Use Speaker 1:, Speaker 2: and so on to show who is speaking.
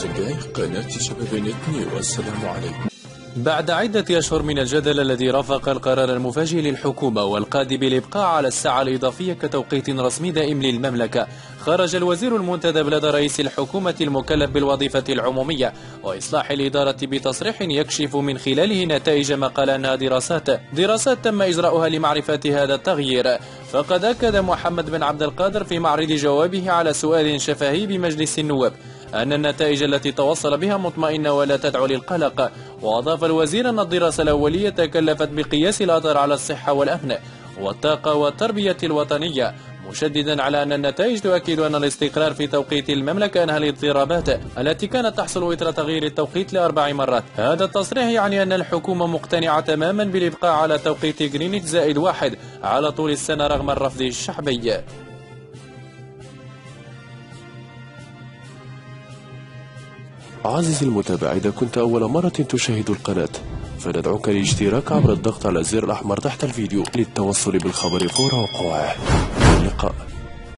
Speaker 1: قناة شباب نت والسلام عليكم.
Speaker 2: بعد عدة أشهر من الجدل الذي رافق القرار المفاجئ للحكومة والقاضي بالإبقاء على الساعة الإضافية كتوقيت رسمي دائم للمملكة خرج الوزير المنتدب لدى رئيس الحكومة المكلف بالوظيفة العمومية وإصلاح الإدارة بتصريح يكشف من خلاله نتائج ما قال أنها دراسات. دراسات تم إجراؤها لمعرفة هذا التغيير. فقد أكد محمد بن عبد القادر في معرض جوابه على سؤال شفهي بمجلس النواب أن النتائج التي توصل بها مطمئنة ولا تدعو للقلق. وأضاف الوزير أن الدراسة الأولية تكلفت بقياس الأثر على الصحة والأمن والطاقة والتربية الوطنية مشددا على أن النتائج تؤكد أن الاستقرار في توقيت المملكة أنهى الاضطرابات التي كانت تحصل إثر تغيير التوقيت لأربع مرات. هذا التصريح يعني أن الحكومة مقتنعة تماما بالإبقاء على توقيت جرينيتش زائد واحد على طول السنة رغم الرفض الشعبي.
Speaker 3: عزيزي المتابع إذا كنت أول مرة تشاهد القناة فندعوك للاشتراك عبر الضغط على الزر الأحمر تحت الفيديو للتوصل بالخبر فور وقوعه. اللقاء.